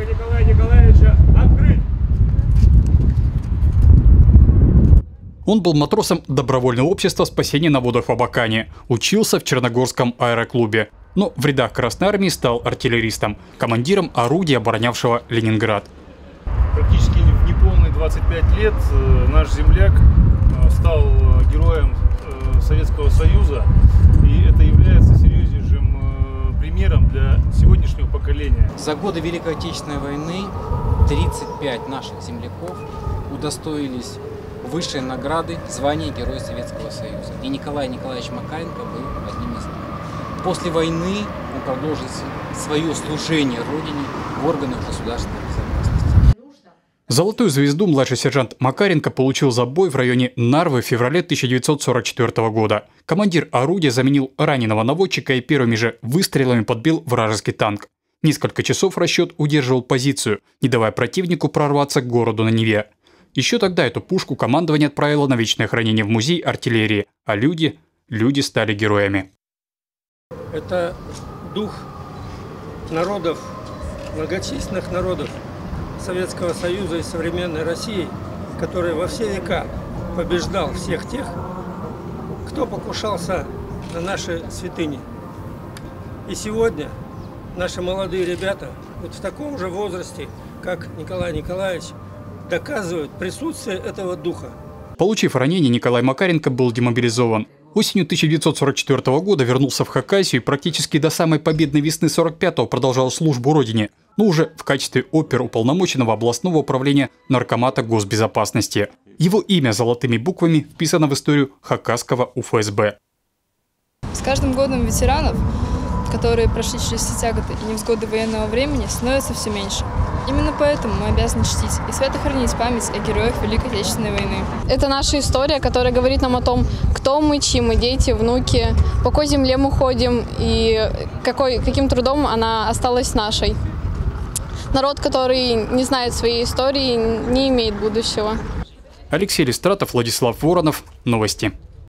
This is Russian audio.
Макаренко Николая Николаевича открыть! Он был матросом добровольного общества спасения на водах в Абакане, учился в Черногорском аэроклубе, но в рядах Красной Армии стал артиллеристом, командиром орудия, оборонявшего Ленинград. Практически в неполные 25 лет э, наш земляк э, стал э, героем Советского Союза, поколения. За годы Великой Отечественной войны 35 наших земляков удостоились высшей награды звания Героя Советского Союза. И Николай Николаевич Макаренко был одним из них. После войны он продолжил свое служение Родине в органах государственной безопасности. Золотую звезду младший сержант Макаренко получил за бой в районе Нарвы в феврале 1944 года. Командир орудия заменил раненого наводчика и первыми же выстрелами подбил вражеский танк. Несколько часов расчет удерживал позицию, не давая противнику прорваться к городу на Неве. Еще тогда эту пушку командование отправило на вечное хранение в музей артиллерии, а люди, люди стали героями. Это дух народов, многочисленных народов Советского Союза и современной России, который во все века побеждал всех тех, кто покушался на наши святыни. И сегодня наши молодые ребята, вот в таком же возрасте, как Николай Николаевич, доказывают присутствие этого духа. Получив ранение, Николай Макаренко был демобилизован. Осенью 1944 года вернулся в Хакасию и практически до самой победной весны 45-го продолжал службу родине, но уже в качестве опер уполномоченного областного управления Наркомата госбезопасности. Его имя золотыми буквами вписано в историю Хакасского УФСБ. С каждым годом ветеранов которые прошли через все тяготы и невзгоды военного времени, становится все меньше. Именно поэтому мы обязаны чтить и свято хранить память о героях Великой Отечественной войны. Это наша история, которая говорит нам о том, кто мы, чьи мы дети, внуки, по какой земле мы ходим и какой, каким трудом она осталась нашей. Народ, который не знает своей истории, не имеет будущего. Алексей Листратов, Владислав Воронов. Новости.